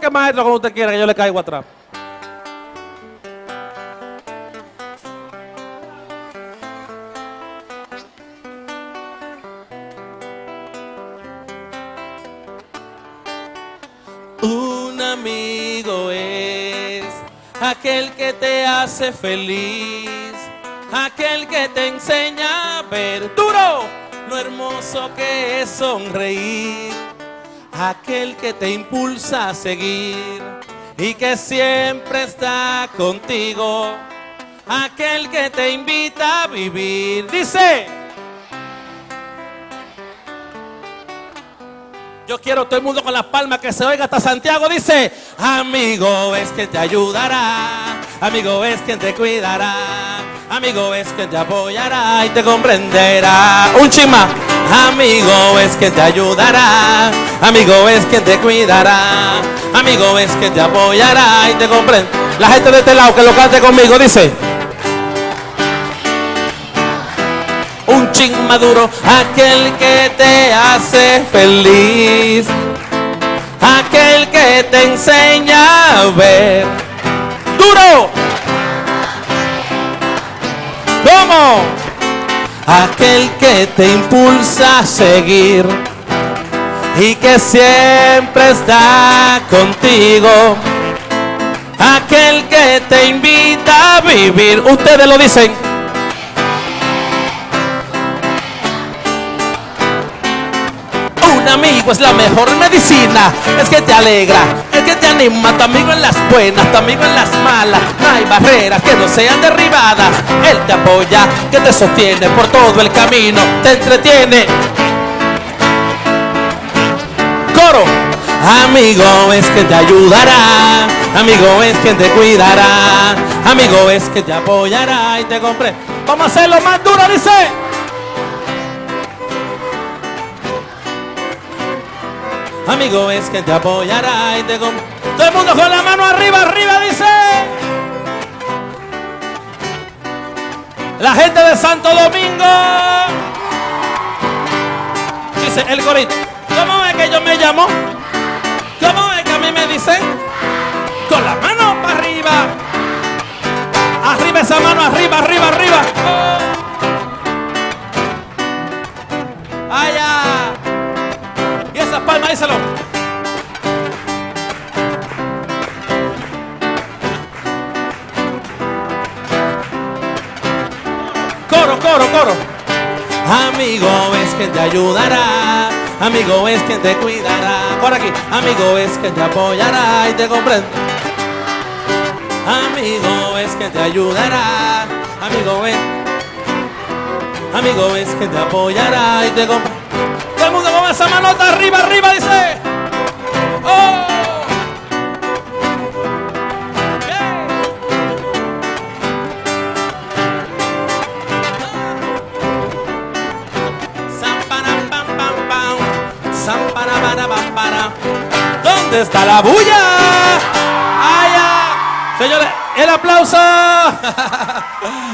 Toque maestro como usted quiera, que yo le caigo atrás. Un amigo es aquel que te hace feliz, aquel que te enseña a ver duro lo hermoso que es sonreír, aquel que te impulsa a seguir y que siempre está contigo, aquel que te invita a vivir. Dice. Yo quiero todo el mundo con las palmas que se oiga hasta Santiago. Dice, amigo es quien te ayudará, amigo es quien te cuidará, amigo es quien te apoyará y te comprenderá. Un chima, amigo es quien te ayudará, amigo es quien te cuidará, amigo es quien te apoyará y te comprenderá. La gente de este lado que lo cante conmigo dice. un ching maduro, aquel que te hace feliz, aquel que te enseña a ver. Duro. ¿Cómo? Aquel que te impulsa a seguir y que siempre está contigo. Aquel que te invita a vivir. Ustedes lo dicen. Un amigo es la mejor medicina, es que te alegra, es que te anima, tu amigo en las buenas, tu amigo en las malas, no hay barreras que no sean derribadas, él te apoya, que te sostiene por todo el camino, te entretiene. Coro, amigo es que te ayudará, amigo es quien te cuidará, amigo es que te apoyará. Y te compre. Vamos a hacerlo más duro, dice. Amigo es quien te apoyará y te Todo el mundo con la mano arriba, arriba, dice. La gente de Santo Domingo. Dice el gorito. ¿Cómo es que yo me llamo? Coro, coro, coro. Amigo es quien te ayudará. Amigo es quien te cuidará. Por aquí. Amigo es quien te apoyará y te comprende. Amigo es quien te ayudará. Amigo es. Amigo es quien te apoyará y te comprende. Todo el mundo con esa manota arriba, arriba, dice. ¡Oh! ¡Eh! ¿Dónde está la bulla? ¡Allá! Señores, el aplauso.